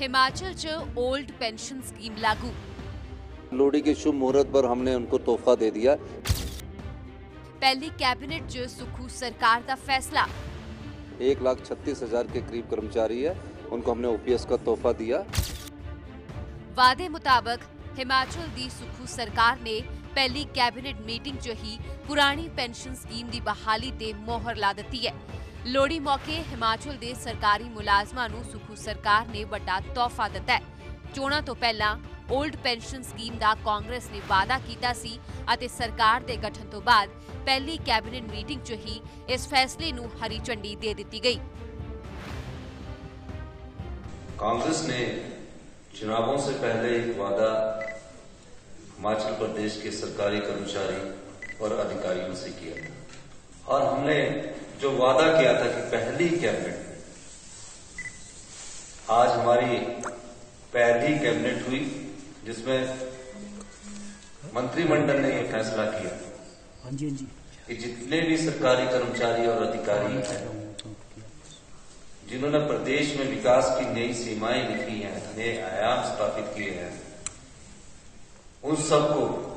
हिमाचल च old pension scheme लागू। लोहड़ी के शुभ मुहूर्त पर हमने उनको तोहफा दे दिया। पहली कैबिनेट च सुखू सरकार का फैसला। एक लाख छत्तीस हज़ार के करीब कर्मचारी है उनको हमने ओपीएस का तोहफा दिया। वादे मुताबिक हिमाचल दी सुखू सरकार ने ਪਹਿਲੀ ਕੈਬਨਿਟ ਮੀਟਿੰਗ 'ਚ ਹੀ ਪੁਰਾਣੀ ਪੈਨਸ਼ਨ ਸਕੀਮ ਦੀ ਬਹਾਲੀ ਤੇ ਮੋਹਰ ਲਾ ਦਿੱਤੀ ਹੈ ਲੋੜੀ ਮੌਕੇ ਹਿਮਾਚਲ ਦੇ ਸਰਕਾਰੀ ਮੁਲਾਜ਼ਮਾਂ ਨੂੰ ਸੁਖੂ ਸਰਕਾਰ ਨੇ ਵੱਡਾ ਤੋਹਫਾ ਦਿੱਤਾ ਹੈ। ਚੋਣਾਂ ਤੋਂ ਪਹਿਲਾਂ 올ਡ ਪੈਨਸ਼ਨ ਸਕੀਮ ਦਾ ਕਾਂਗਰਸ ਨੇ ਵਾਅਦਾ ਕੀਤਾ ਸੀ ਅਤੇ ਸਰਕਾਰ ਦੇ ਗਠਨ ਤੋਂ ਬਾਅਦ ਪਹਿਲੀ ਕੈਬਨਿਟ ਮੀਟਿੰਗ 'ਚ ਹੀ ਇਸ ਫੈਸਲੇ ਨੂੰ ਹਰੀ ਝੰਡੀ ਦੇ ਦਿੱਤੀ ਗਈ। ਕਾਂਗਰਸ ਨੇ चुनावों से पहले एक वादा हिमाचल प्रदेश के सरकारी कर्मचारी और अधिकारियों से किया और हमने जो वादा किया था कि पहली कैबिनेट। आज हमारी पहली कैबिनेट हुई जिसमें मंत्रिमंडल ने यह फैसला किया हाँ जी हाँ जी। कि जितने भी सरकारी कर्मचारी और अधिकारी हैं जिन्होंने प्रदेश में विकास की नई सीमाएँ लिखी हैं नए आयाम स्थापित किए हैं उन सबको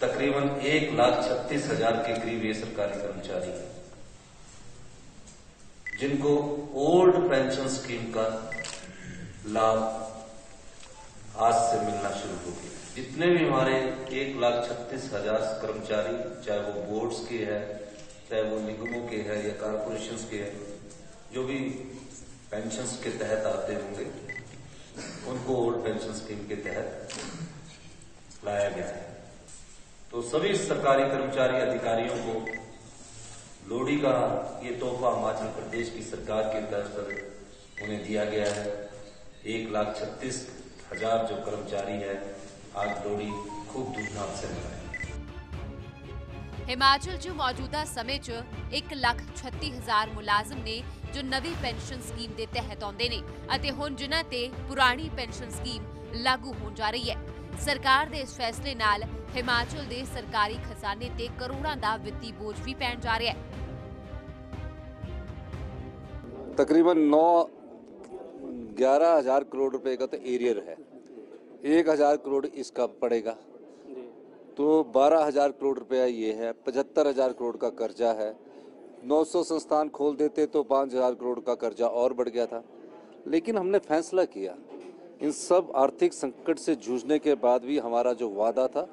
तकरीबन एक लाख छत्तीस हज़ार के करीब ये सरकारी कर्मचारी हैं, जिनको ओल्ड पेंशन स्कीम का लाभ आज से मिलना शुरू हो गया जितने भी हमारे एक लाख छत्तीस हज़ार कर्मचारी, चाहे वो बोर्ड्स के है, चाहे वो निगमों के है या कारपोरेशन के है, जो भी पेंशन के तहत आते होंगे, उनको ओल्ड पेंशन स्कीम के तहत लाया गया है। तो सभी सरकारी कर्मचारी अधिकारियों को लोहड़ी का ये तोहफा हिमाचल प्रदेश की सरकार की तर्ज पर उन्हें दिया गया है एक लाख छत्तीस हजार जो कर्मचारी है आज लोहड़ी खूब धूमधाम से मनाए ਹਿਮਾਚਲ 'ਚ ਮੌਜੂਦਾ ਸਮੇਂ 'ਚ 136000 ਮੁਲਾਜ਼ਮ ਨੇ ਜੋ ਨਵੀਂ ਪੈਨਸ਼ਨ ਸਕੀਮ ਦੇ ਤਹਿਤ ਆਉਂਦੇ ਨੇ ਅਤੇ ਹੁਣ ਜਿਨ੍ਹਾਂ ਤੇ ਪੁਰਾਣੀ ਪੈਨਸ਼ਨ ਸਕੀਮ ਲਾਗੂ ਹੋਣ ਜਾ ਰਹੀ ਹੈ ਸਰਕਾਰ ਦੇ ਇਸ ਫੈਸਲੇ ਨਾਲ ਹਿਮਾਚਲ ਦੇ ਸਰਕਾਰੀ ਖਜ਼ਾਨੇ ਤੇ ਕਰੋੜਾਂ ਦਾ ਵਿੱਤੀ ਬੋਝ ਵੀ ਪੈਣ ਜਾ ਰਿਹਾ ਹੈ तकरीबन नौ ग्यारह हजार करोड़ रुपए का तो एरियर है एक हजार करोड़ इसका पड़ेगा तो बारह हजार करोड़ रुपया ये है पचहत्तर हजार करोड़ का कर्जा है 900 संस्थान खोल देते तो पाँच हजार करोड़ का कर्जा और बढ़ गया था लेकिन हमने फैसला किया इन सब आर्थिक संकट से जूझने के बाद भी हमारा जो वादा था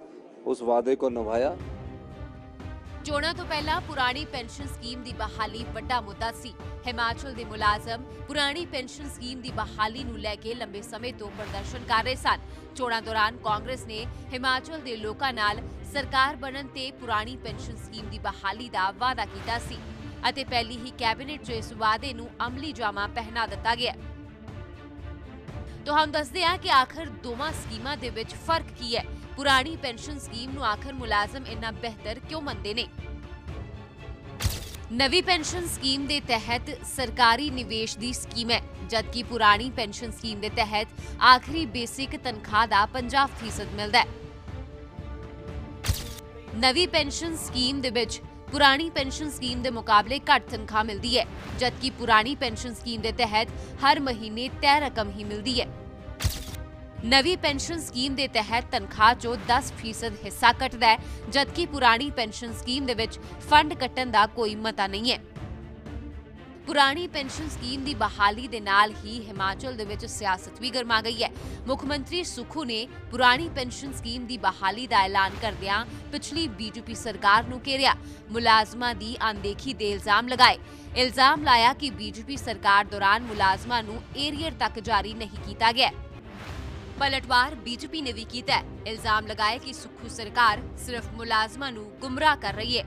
उस वादे को निभाया ਚੋਣਾਂ ਤੋਂ ਪਹਿਲਾਂ ਪੁਰਾਣੀ ਪੈਨਸ਼ਨ ਸਕੀਮ ਦੀ ਬਹਾਲੀ ਵੱਡਾ ਮੁੱਦਾ ਸੀ ਹਿਮਾਚਲ ਦੇ ਮੁਲਾਜ਼ਮ ਪੁਰਾਣੀ ਪੈਨਸ਼ਨ ਸਕੀਮ ਦੀ ਬਹਾਲੀ ਨੂੰ ਲੈ ਕੇ ਲੰਬੇ ਸਮੇਂ ਤੋਂ ਪ੍ਰਦਰਸ਼ਨ ਕਰ ਰਹੇ ਸਨ ਚੋਣਾਂ ਦੌਰਾਨ ਕਾਂਗਰਸ ਨੇ ਹਿਮਾਚਲ ਦੇ ਲੋਕਾਂ ਨਾਲ ਸਰਕਾਰ ਬਣਨ ਤੇ ਪੁਰਾਣੀ ਪੈਨਸ਼ਨ ਸਕੀਮ ਦੀ ਬਹਾਲੀ ਦਾ ਵਾਅਦਾ ਕੀਤਾ ਸੀ ਅਤੇ ਪਹਿਲੀ ਹੀ ਕੈਬਨਿਟ 'ਚ ਇਸ ਵਾਅਦੇ ਨੂੰ ਅਮਲੀ ਜਾਮਾ ਪਹਿਨਾ ਦਿੱਤਾ ਗਿਆ ਤੁਹਾਨੂੰ ਦੱਸਦੇ ਹਾਂ ਕਿ ਆਖਰ ਦੋਵਾਂ ਸਕੀਮਾਂ ਦੇ ਵਿੱਚ ਫ਼ਰਕ ਕੀ ਹੈ। ਪੁਰਾਣੀ ਪੈਨਸ਼ਨ ਸਕੀਮ ਨੂੰ ਆਖਰ ਮੁਲਾਜ਼ਮ ਇੰਨਾ ਬਿਹਤਰ ਕਿਉਂ ਮੰਨਦੇ ਨੇ? ਨਵੀਂ ਪੈਨਸ਼ਨ ਸਕੀਮ ਦੇ ਤਹਿਤ ਸਰਕਾਰੀ ਨਿਵੇਸ਼ ਦੀ ਸਕੀਮ ਹੈ, ਜਦਕਿ ਪੁਰਾਣੀ ਪੈਨਸ਼ਨ ਸਕੀਮ ਦੇ ਤਹਿਤ ਆਖਰੀ ਬੇਸਿਕ ਤਨਖਾਹ ਦਾ 50% ਮਿਲਦਾ ਹੈ। ਨਵੀਂ ਪੈਨਸ਼ਨ ਸਕੀਮ ਦੇ ਵਿੱਚ ਪੁਰਾਣੀ ਪੈਨਸ਼ਨ ਸਕੀਮ ਦੇ ਮੁਕਾਬਲੇ ਘੱਟ ਤਨਖਾਹ ਮਿਲਦੀ ਹੈ, ਜਦਕਿ ਪੁਰਾਣੀ ਪੈਨਸ਼ਨ ਸਕੀਮ ਦੇ ਤਹਿਤ ਹਰ ਮਹੀਨੇ ਤੈਅ ਰਕਮ ਹੀ ਮਿਲਦੀ ਹੈ। ਨਵੀਂ ਪੈਨਸ਼ਨ ਸਕੀਮ ਦੇ ਤਹਿਤ ਤਨਖਾਹ 'ਚੋਂ 10% ਹਿੱਸਾ ਕੱਟਦਾ ਹੈ, ਜਦਕਿ ਪੁਰਾਣੀ ਪੈਨਸ਼ਨ ਸਕੀਮ ਦੇ ਵਿੱਚ ਫੰਡ ਕੱਟਣ ਦਾ ਕੋਈ ਮਤਾ ਨਹੀਂ ਹੈ। ਪੁਰਾਣੀ ਪੈਨਸ਼ਨ ਸਕੀਮ ਦੀ ਬਹਾਲੀ ਦੇ ਨਾਲ ਹੀ ਹਿਮਾਚਲ ਦੇ ਵਿੱਚ ਸਿਆਸਤ ਵੀ ਗਰਮਾ ਗਈ ਹੈ। ਮੁੱਖ ਮੰਤਰੀ ਸੁਖੂ ਨੇ ਪੁਰਾਣੀ ਪੈਨਸ਼ਨ ਸਕੀਮ ਦੀ ਬਹਾਲੀ ਦਾ ਐਲਾਨ ਕਰਦਿਆਂ ਪਿਛਲੀ ਬੀਜੇਪੀ ਸਰਕਾਰ ਨੂੰ ਘੇਰਿਆ। ਮੁਲਾਜ਼ਮਾਂ ਦੀ ਅਣਦੇਖੀ ਦੇ ਇਲਜ਼ਾਮ ਲਗਾਏ। ਇਲਜ਼ਾਮ ਲਾਇਆ ਕਿ ਬੀਜੇਪੀ ਸਰਕਾਰ ਦੌਰਾਨ ਮੁਲਾਜ਼ਮਾਂ ਨੂੰ ਏਰੀਅਰ ਤੱਕ ਜਾਰੀ ਨਹੀਂ ਕੀਤਾ ਗਿਆ। ਪਲਟਵਾਰ ਬੀਜੇਪੀ ਨੇ ਵੀ ਕੀਤਾ ਇਲਜ਼ਾਮ ਲਗਾਏ ਕਿ ਸੁਖੂ ਸਰਕਾਰ ਸਿਰਫ ਮੁਲਾਜ਼ਮਾਂ ਨੂੰ ਗੁੰਮਰਾਹ ਕਰ ਰਹੀ ਹੈ।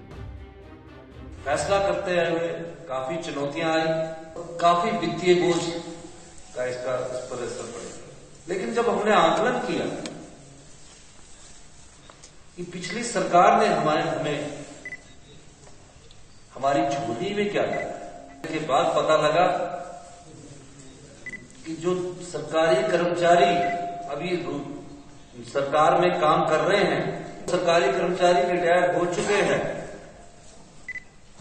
फैसला करते हुए काफ़ी चुनौतियाँ आई और काफ़ी वित्तीय बोझ का इसका इस पर असर पड़ेगा लेकिन जब हमने आकलन किया कि पिछली सरकार ने हमारे, हमें, हमारी झोली में क्या डाला के बाद पता लगा कि जो सरकारी कर्मचारी अभी सरकार में काम कर रहे हैं, सरकारी कर्मचारी रिटायर हो चुके हैं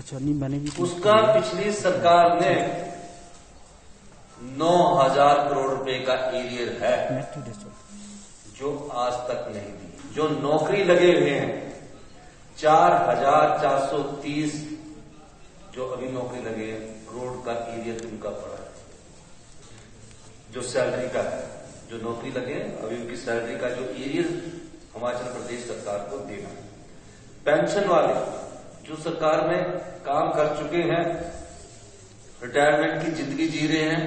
अच्छा नहीं मैंने भी उसका पिछली सरकार ने नौ हज़ार करोड़ रुपए का एरियर है जो आज तक नहीं दी। जो नौकरी लगे हुए हैं चार हज़ार चार सौ तीस जो अभी नौकरी लगे हैं करोड़ का एरियर उनका पड़ा है। जो सैलरी का है जो नौकरी लगे हैं अभी उनकी सैलरी का जो एरियर हिमाचल प्रदेश सरकार को देना है। पेंशन वाले जो सरकार में काम कर चुके हैं रिटायरमेंट की ज़िंदगी जी रहे हैं,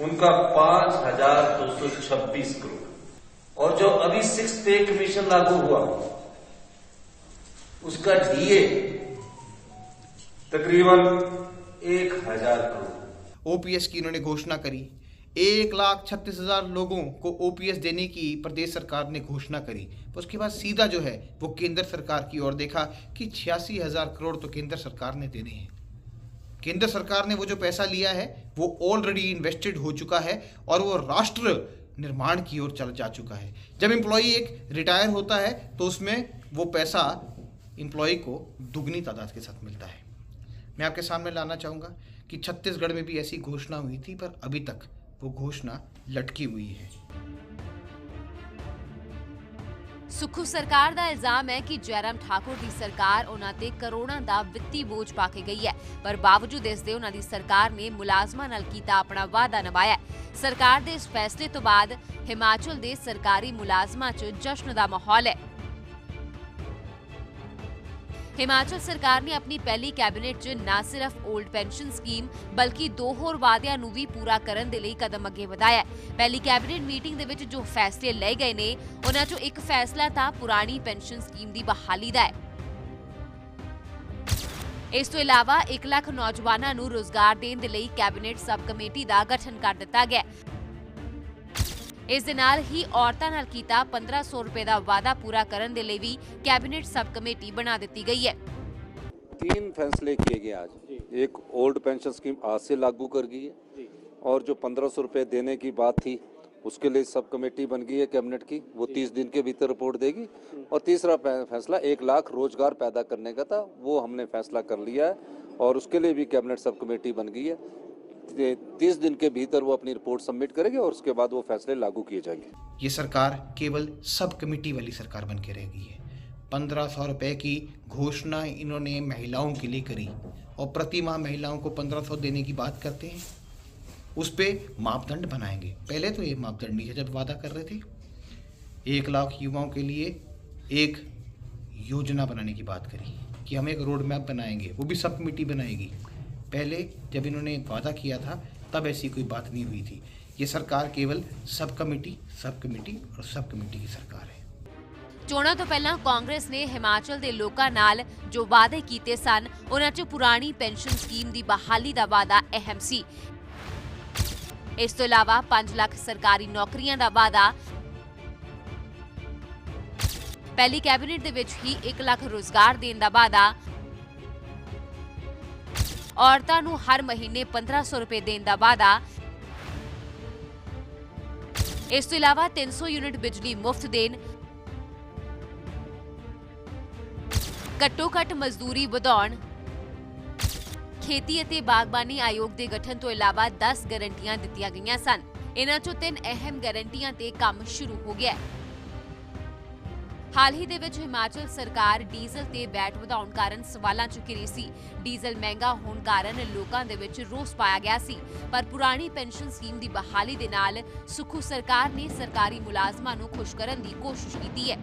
उनका पाँच हज़ार दो सौ छब्बीस करोड़। और जो अभी सिक्स पे कमीशन लागू हुआ, उसका डीए तकरीबन एक हज़ार करोड़। ओपीएस की इन्होंने घोषणा करी। एक लाख छत्तीस हज़ार लोगों को ओपीएस देने की प्रदेश सरकार ने घोषणा करी। उसके बाद सीधा जो है, वो केंद्र सरकार की ओर देखा कि छियासी हज़ार करोड़ तो केंद्र सरकार ने देने हैं। केंद्र सरकार ने वो जो पैसा लिया है, वो ऑलरेडी इन्वेस्टेड हो चुका है और वो राष्ट्र निर्माण की ओर चल जा चुका है। जब एम्प्लॉय एक रिटायर होता है तो उसमें वो पैसा एम्प्लॉय को दुगनी तादाद के साथ मिलता है। मैं आपके सामने लाना चाहूँगा कि छत्तीसगढ़ में भी ऐसी घोषणा हुई थी, पर अभी तक वो घोषणा लटकी हुई है ਸੁਖੂ ਸਰਕਾਰ ਦਾ ਇਲਜ਼ਾਮ ਹੈ ਕਿ ਜੈਰਾਮ ਠਾਕੁਰ ਦੀ ਸਰਕਾਰ ਉਹਨਾਂ ਤੇ ਕਰੋੜਾਂ ਦਾ ਵਿੱਤੀ ਬੋਝ ਪਾ ਕੇ ਗਈ ਹੈ ਪਰ ਬਾਵਜੂਦ ਇਸ ਦੇ ਉਹਨਾਂ ਦੀ ਸਰਕਾਰ ਨੇ ਮੁਲਾਜ਼ਮਾਂ ਨਾਲ ਕੀਤਾ ਆਪਣਾ ਵਾਅਦਾ ਨਿਭਾਇਆ ਹੈ। ਸਰਕਾਰ ਦੇ ਇਸ ਫੈਸਲੇ ਤੋਂ ਬਾਅਦ ਹਿਮਾਚਲ ਦੇ ਸਰਕਾਰੀ ਮੁਲਾਜ਼ਮਾਂ 'ਚ ਜਸ਼ਨ ਦਾ ਮਾਹੌਲ ਹੈ ਹਿਮਾਚਲ ਸਰਕਾਰ ਨੇ ਆਪਣੀ ਪਹਿਲੀ ਕੈਬਨਿਟ 'ਚ ਨਾ ਸਿਰਫ 올ਡ ਪੈਨਸ਼ਨ ਸਕੀਮ, ਬਲਕਿ ਦੋ ਹੋਰ ਵਾਅਦਿਆਂ ਨੂੰ ਵੀ ਪੂਰਾ ਕਰਨ ਦੇ ਲਈ ਕਦਮ ਅੱਗੇ ਵਧਾਇਆ ਪਹਿਲੀ ਕੈਬਨਿਟ ਮੀਟਿੰਗ ਦੇ ਵਿੱਚ ਜੋ ਫੈਸਲੇ ਲਏ ਗਏ ਨੇ, ਉਹਨਾਂ 'ਚੋਂ ਇੱਕ ਫੈਸਲਾ ਤਾਂ ਪੁਰਾਣੀ ਪੈਨਸ਼ਨ ਸਕੀਮ ਦੀ ਬਹਾਲੀ ਦਾ ਹੈ। ਇਸ ਤੋਂ ਇਲਾਵਾ 1 ਲੱਖ ਨੌਜਵਾਨਾਂ ਨੂੰ ਰੋਜ਼ਗਾਰ ਦੇਣ ਦੇ ਲਈ ਕੈਬਨਿਟ ਸਬ ਕਮੇਟੀ ਦਾ ਗਠਨ ਕਰ ਦਿੱਤਾ ਗਿਆ ਇਸ ਦੇ ਨਾਲ ਹੀ ਔਰਤਾਂ ਨਾਲ ਕੀਤਾ 1500 ਰੁਪਏ ਦਾ ਵਾਅਦਾ ਪੂਰਾ ਕਰਨ ਦੇ ਲਈ ਵੀ ਕੈਬਨਿਟ ਸਬ ਕਮੇਟੀ ਬਣਾ ਦਿੱਤੀ ਗਈ ਹੈ तीन फैसले किए गए आज एक ओल्ड पेंशन स्कीम आज से लागू कर गई है और जो पंद्रह सौ रुपये देने की बात थी उसके लिए सब कमेटी बन गई है कैबिनेट की वो तीस दिन के भीतर रिपोर्ट देगी और तीसरा फै- फैसला एक लाख रोजगार पैदा करने का था वो हमने फैसला कर लिया है और उसके लिए भी कैबिनेट सब कमेटी बन गई है तीस दिन के भीतर वो अपनी रिपोर्ट सबमिट करेगी और उसके बाद वो फैसले लागू किए जाएँगे। ये सरकार केवल सब कमेटी वाली सरकार बन के रह गई है। पंद्रह सौ रुपये की घोषणा इन्होंने महिलाओं के लिए करी और प्रति माह महिलाओं को पंद्रह सौ देने की बात करते हैं। उस पर मापदंड बनाएँगे। पहले तो ये मापदंड नहीं है जब वादा कर रहे थे, एक लाख युवाओं के लिए एक योजना बनाने की बात करी कि हम एक रोड मैप बनाएँगे, वो भी सब कमेटी बनाएगी। पहले जब इन्होंने वादा किया था तब ऐसी कोई बात नहीं हुई थी ये सरकार केवल सब कमेटी सब कमेटी और सब कमेटी की सरकार है ਚੋਣਾਂ ਤੋਂ ਪਹਿਲਾਂ ਕਾਂਗਰਸ ਨੇ ਹਿਮਾਚਲ ਦੇ ਲੋਕਾਂ ਨਾਲ ਜੋ ਵਾਅਦੇ ਕੀਤੇ ਸਨ ਉਹਨਾਂ 'ਚ ਪੁਰਾਣੀ ਪੈਨਸ਼ਨ ਸਕੀਮ ਦੀ ਬਹਾਲੀ ਦਾ ਵਾਅਦਾ ਅਹਿਮ ਸੀ ਇਸ ਤੋਂ ਇਲਾਵਾ 5 ਲੱਖ ਸਰਕਾਰੀ ਨੌਕਰੀਆਂ ਦਾ ਵਾਅਦਾ ਪਹਿਲੀ ਕੈਬਨਿਟ ਦੇ ਵਿੱਚ ਹੀ 1 ਲੱਖ ਰੋਜ਼ਗਾਰ ਦੇਣ ਦਾ ਵਾਅਦਾ ਔਰਤਾਂ ਨੂੰ ਹਰ ਮਹੀਨੇ 1500 ਰੁਪਏ ਦੇਣ ਦਾ ਵਾਅਦਾ। ਇਸ ਤੋਂ ਇਲਾਵਾ 300 ਯੂਨਿਟ ਬਿਜਲੀ ਮੁਫਤ ਦੇਣ। ਘੱਟੋ ਘੱਟ ਮਜ਼ਦੂਰੀ ਵਧਾਉਣ। ਖੇਤੀ ਅਤੇ ਬਾਗਬਾਨੀ ਆਯੋਗ ਦੇ ਗਠਨ ਤੋਂ ਇਲਾਵਾ 10 ਗਾਰੰਟੀਆਂ ਦਿੱਤੀਆਂ ਗਈਆਂ ਸਨ। ਇਹਨਾਂ ਚੋਂ ਤਿੰਨ ਅਹਿਮ ਗਾਰੰਟੀਆਂ ਤੇ ਕੰਮ ਸ਼ੁਰੂ ਹੋ ਗਿਆ ਹੈ। ਹਾਲ ਹੀ ਦੇ ਵਿੱਚ ਹਿਮਾਚਲ ਸਰਕਾਰ ਡੀਜ਼ਲ ਤੇ ਵੈਟ ਵਧਾਉਣ ਕਾਰਨ ਸਵਾਲਾਂ 'ਚ ਘਿਰੀ ਸੀ। ਡੀਜ਼ਲ ਮਹਿੰਗਾ ਹੋਣ ਕਾਰਨ ਲੋਕਾਂ ਦੇ ਵਿੱਚ ਰੋਸ ਪਾਇਆ ਗਿਆ ਸੀ। ਪਰ ਪੁਰਾਣੀ ਪੈਨਸ਼ਨ ਸਕੀਮ ਦੀ ਬਹਾਲੀ ਦੇ ਨਾਲ ਸੁਖੂ ਸਰਕਾਰ ਨੇ ਸਰਕਾਰੀ ਮੁਲਾਜ਼ਮਾਂ ਨੂੰ ਖੁਸ਼ ਕਰਨ ਦੀ ਕੋਸ਼ਿਸ਼ ਕੀਤੀ ਹੈ।